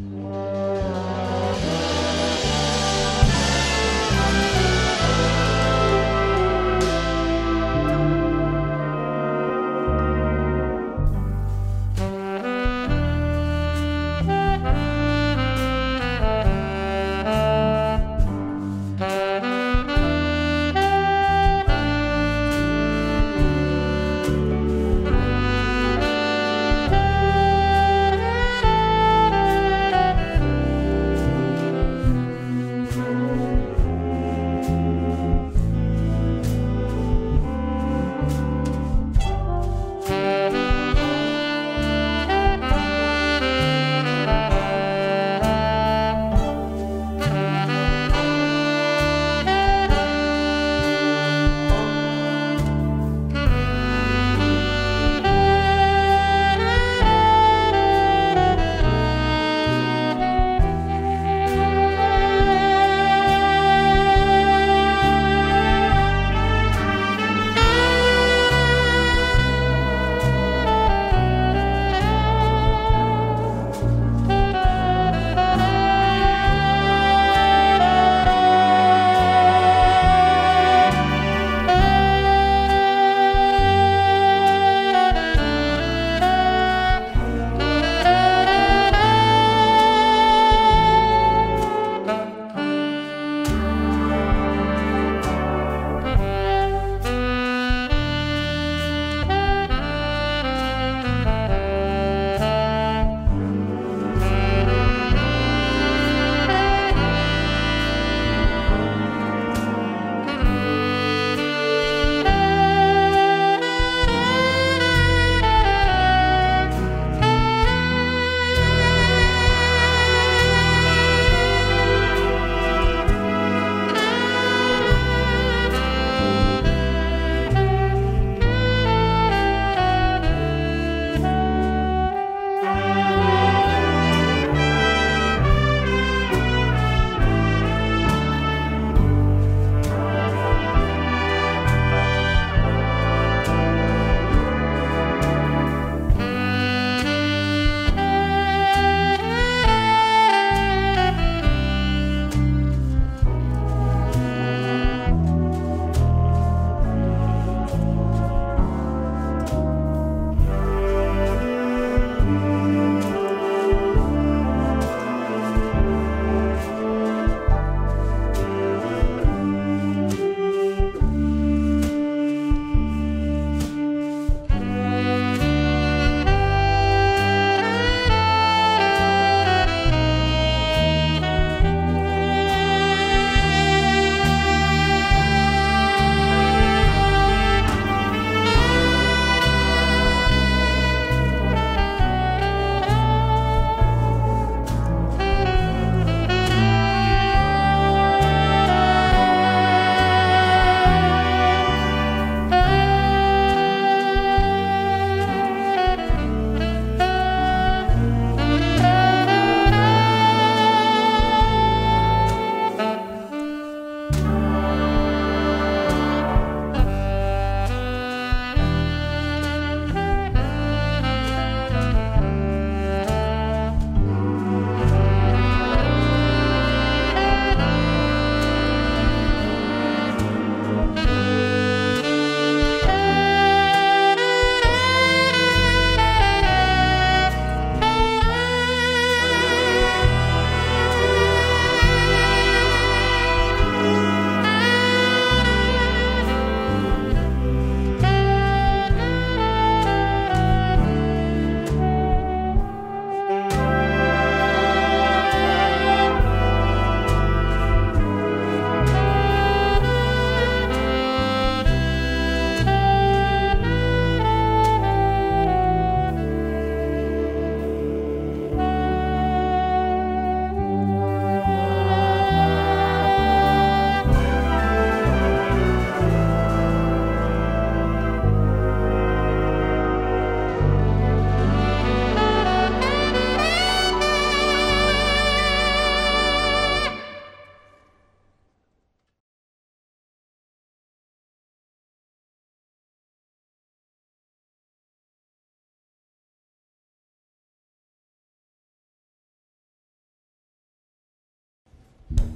Mm-hmm.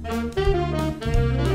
Música